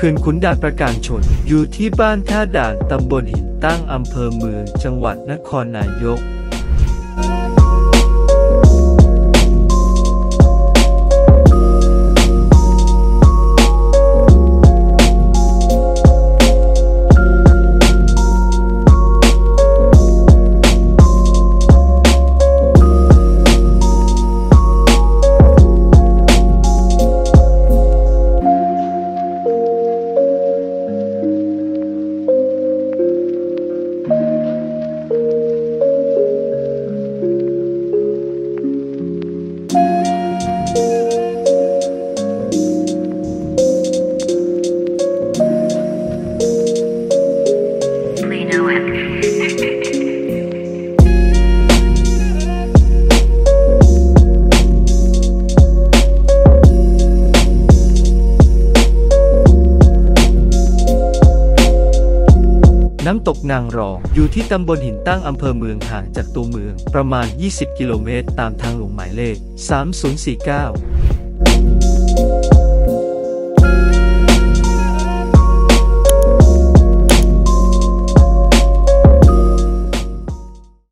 เขื่อนขุนด่านประการชน อยู่ที่บ้านท่าด่านตำบลหินตั้งอำเภอเมืองจังหวัดนครนายก น้ำตกนางรอง อยู่ที่ตำบลหินตั้งอำเภอเมืองห่างจากตัวเมือง ประมาณ 20 กิโลเมตร ตามทางหลวงหมายเลข 3049